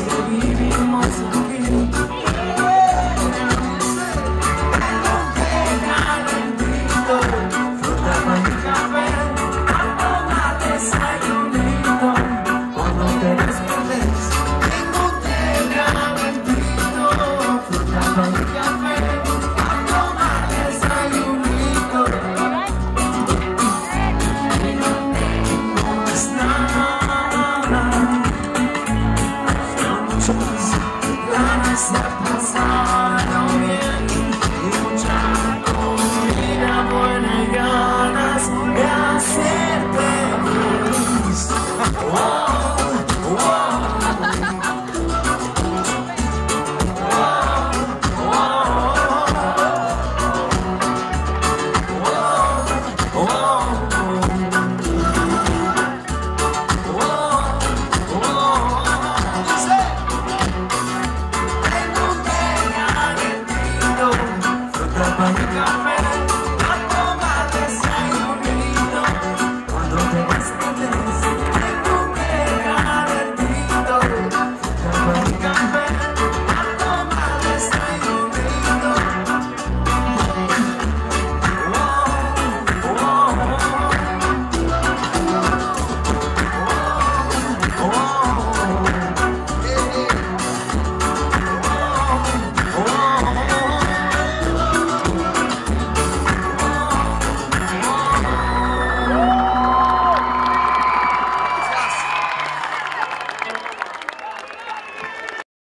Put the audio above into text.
Sevgilim azabim I step inside, I don't